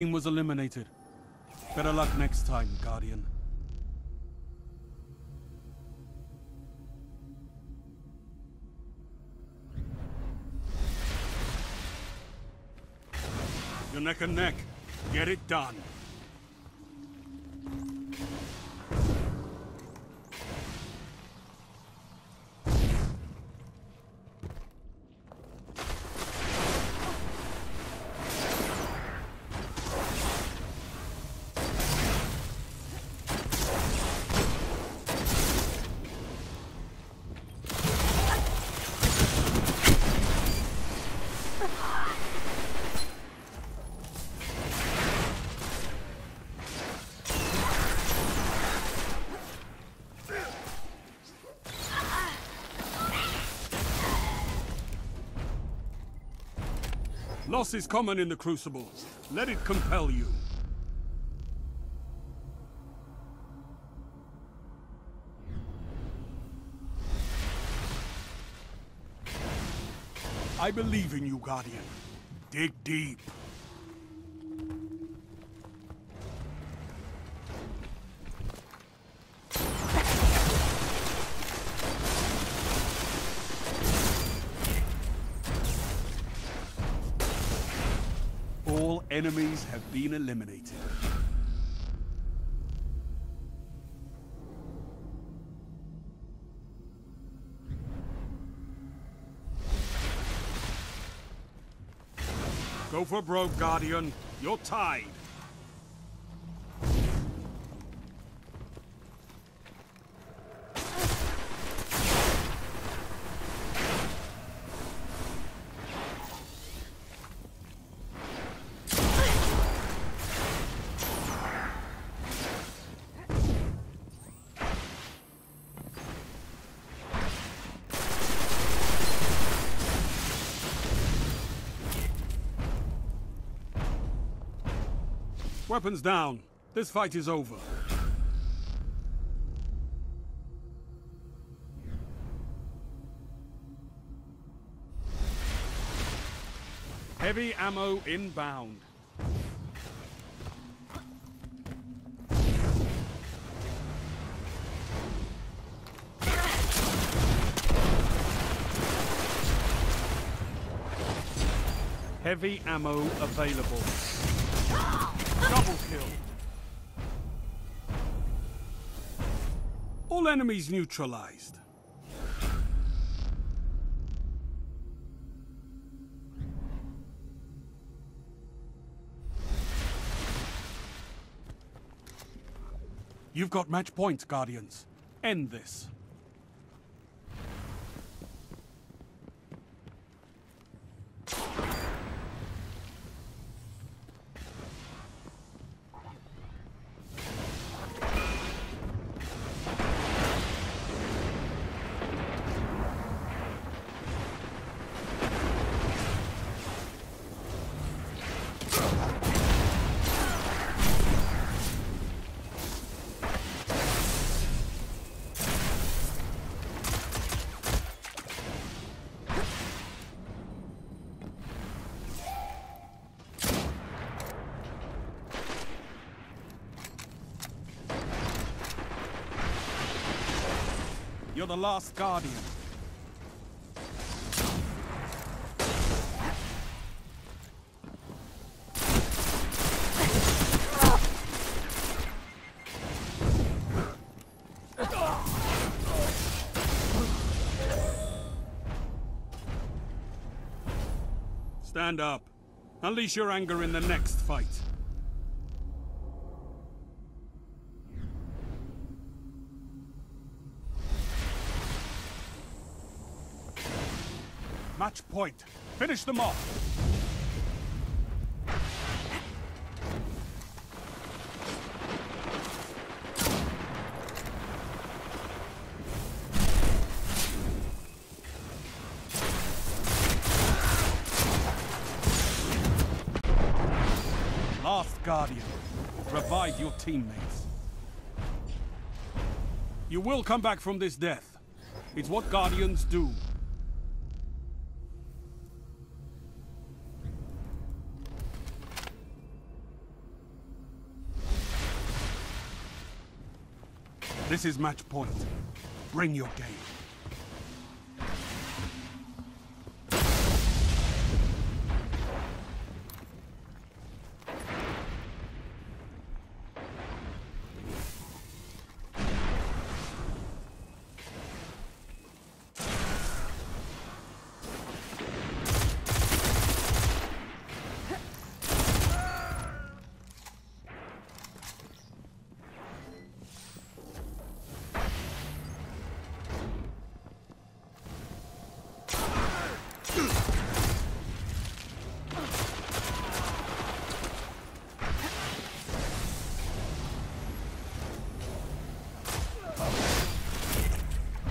team was eliminated. Better luck next time, Guardian. You're neck and neck. Get it done. Loss is common in the Crucible. Let it compel you. I believe in you, Guardian. Dig deep. Enemies have been eliminated. Go for broke, Guardian. You're tied. Weapons down. This fight is over. Heavy ammo inbound. Heavy ammo available. Kill. All enemies neutralized. You've got match points, Guardians. End this. You're the last Guardian. Stand up. Unleash your anger in the next fight. Point. Finish them off. Last Guardian. Revive your teammates. You will come back from this death. It's what Guardians do. This is match point. Bring your game.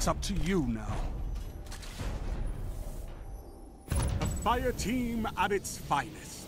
It's up to you now. The fire team at its finest.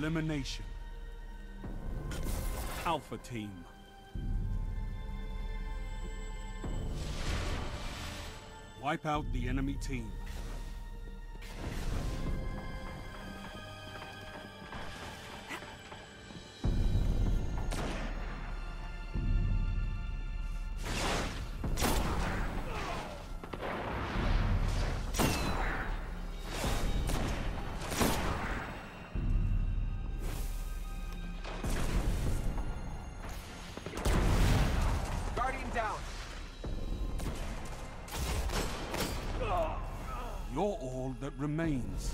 Elimination. Alpha Team. Wipe out the enemy team. You're all that remains.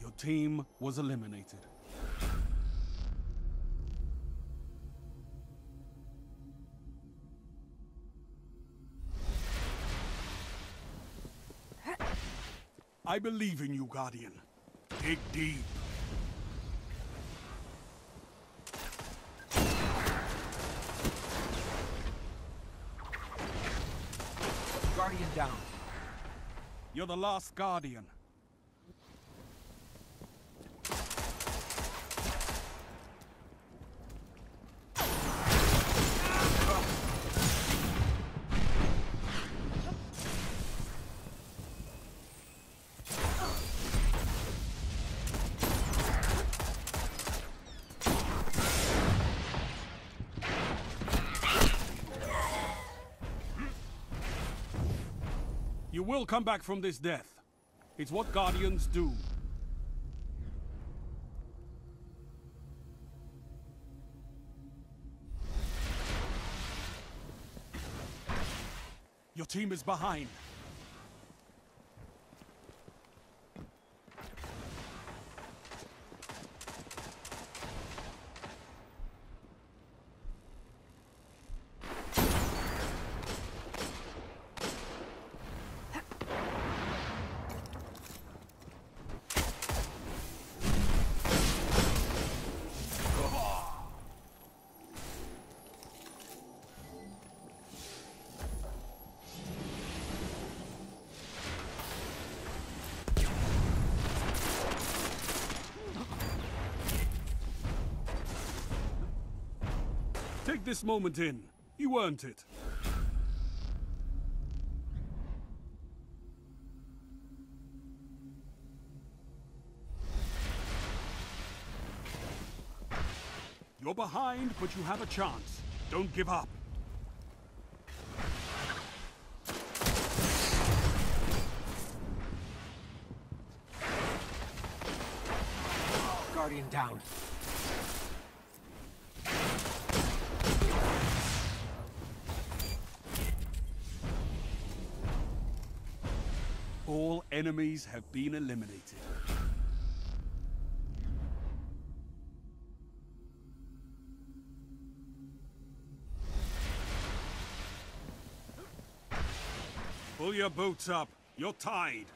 Your team was eliminated. I believe in you, Guardian. Dig deep. Guardian down. You're the last Guardian. Will come back from this death. It's what Guardians do. Your team is behind. This moment in. You earned it. You're behind, but you have a chance. Don't give up. Guardian down. Enemies have been eliminated. Pull your boots up. You're tied.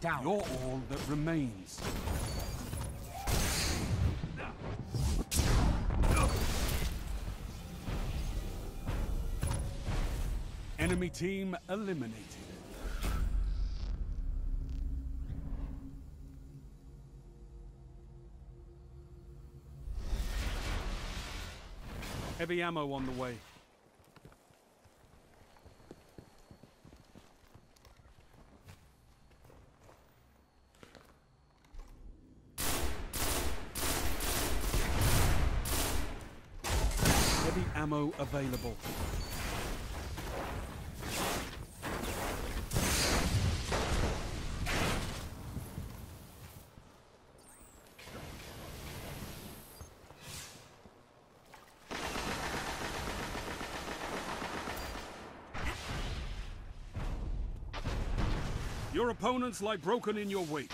Down. You're all that remains. Enemy team eliminated. Heavy ammo on the way. Heavy ammo available. Your opponents lie broken in your wake.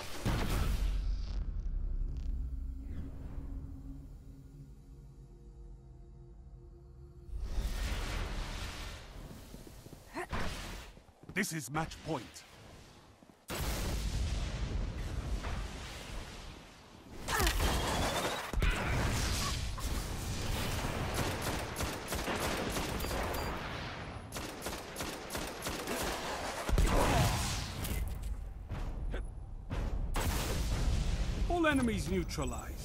This is match point. All enemies neutralized.